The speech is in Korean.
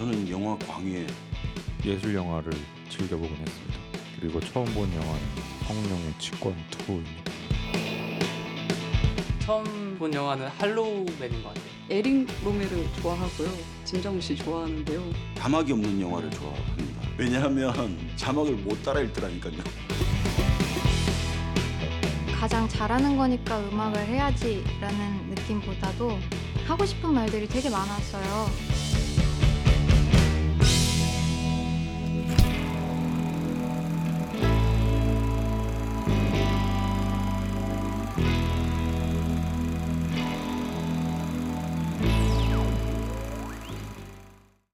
저는 영화 광해. 예술 영화를 즐겨보곤 했습니다. 그리고 처음 본 영화는 성룡의 치권 2입니다. 처음 본 영화는 할로우맨인 것 같아요. 에릭 로메를 좋아하고요. 진정우 씨 좋아하는데요. 자막이 없는 영화를 좋아합니다. 왜냐하면 자막을 못 따라 읽더라니까요. 가장 잘하는 거니까 음악을 해야지라는 느낌보다도 하고 싶은 말들이 되게 많았어요.